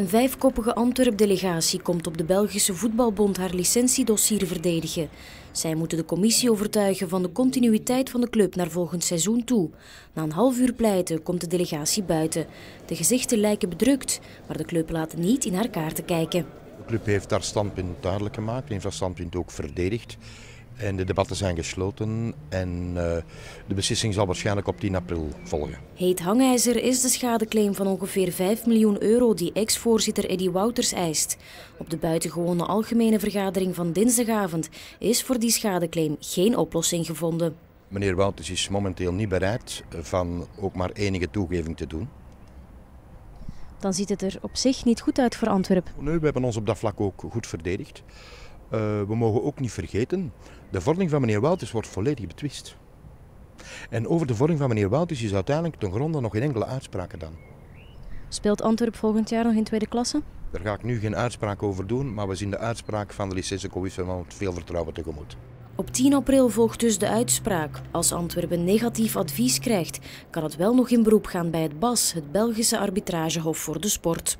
Een vijfkoppige Antwerp-delegatie komt op de Belgische Voetbalbond haar licentiedossier verdedigen. Zij moeten de commissie overtuigen van de continuïteit van de club naar volgend seizoen toe. Na een half uur pleiten komt de delegatie buiten. De gezichten lijken bedrukt, maar de club laat niet in haar kaarten kijken. De club heeft haar standpunt duidelijk gemaakt, heeft haar standpunt ook verdedigd. En de debatten zijn gesloten en uh, de beslissing zal waarschijnlijk op 10 april volgen. Heet hangijzer is de schadeclaim van ongeveer 5 miljoen euro die ex-voorzitter Eddy Wouters eist. Op de buitengewone algemene vergadering van dinsdagavond is voor die schadeclaim geen oplossing gevonden. Meneer Wouters is momenteel niet bereid van ook maar enige toegeving te doen. Dan ziet het er op zich niet goed uit voor Antwerpen. Nee, we hebben ons op dat vlak ook goed verdedigd. Uh, we mogen ook niet vergeten, de vorming van meneer Wouters wordt volledig betwist. En over de vorming van meneer Wouters is uiteindelijk ten gronde nog geen enkele uitspraak gedaan. Speelt Antwerp volgend jaar nog in tweede klasse? Daar ga ik nu geen uitspraak over doen, maar we zien de uitspraak van de licentiecommissie met veel vertrouwen tegemoet. Op 10 april volgt dus de uitspraak. Als Antwerpen negatief advies krijgt, kan het wel nog in beroep gaan bij het BAS, het Belgische arbitragehof voor de sport.